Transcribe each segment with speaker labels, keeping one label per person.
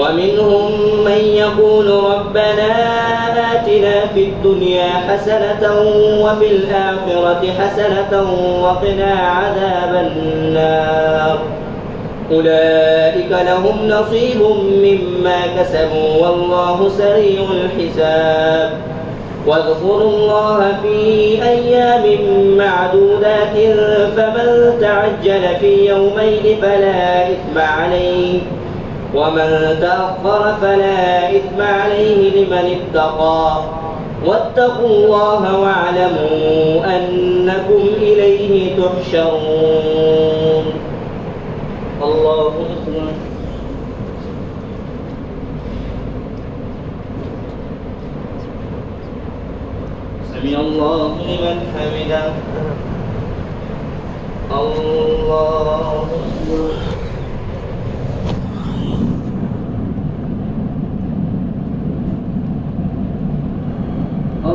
Speaker 1: ومنهم من يقول ربنا آتنا في الدنيا حسنة وفي الآخرة حسنة وقنا عذاب النار. أولئك لهم نصيب مما كسبوا والله سريع الحساب. واذكروا الله في أيام معدودات فمن تعجل في يومين فلا إثم عليه. ومن تأخر فلا إثم عليه لمن اتقى. واتقوا الله واعلموا أنكم إليه تحشرون. الله أكبر. سمع الله لمن حمده. الله أكبر.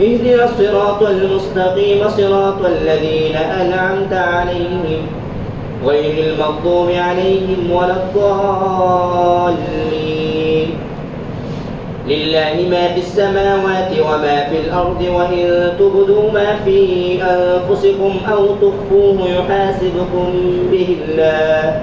Speaker 1: اهدنا الصراط المستقيم صراط الذين أنعمت عليهم غير المغضوب عليهم ولا الضالين. لله ما في السماوات وما في الأرض وإن تبدوا ما في أنفسكم أو تخفوه يحاسبكم به الله.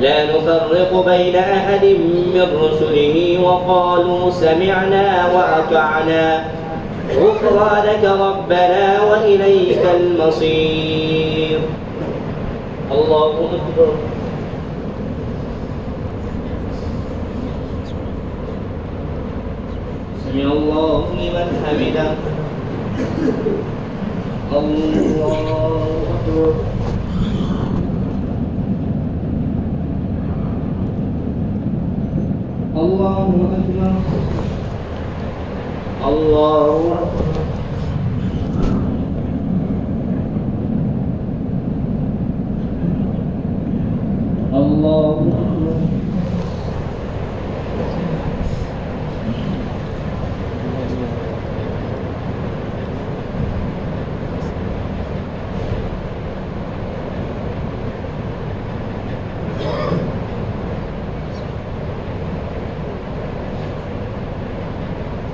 Speaker 1: لا نفرق بين أحد من رسله وقالوا سمعنا وأطعنا. غفرانك ربنا وإليك المصير. الله أكبر. سمع الله لمن حمده. الله أكبر. الله أكبر. الله أكبر الله أكبر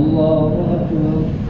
Speaker 1: الله أكبر.